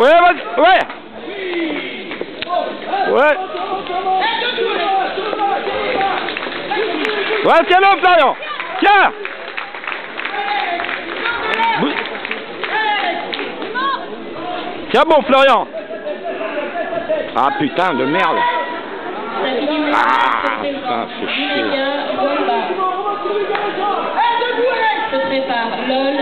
Ouais, vas-y, ouais. Ouais. Ouais, tiens-le, Florian. Tiens. Tiens bon, Florian. Ah putain de merde. Ah, c'est chier. Prépare. LOL.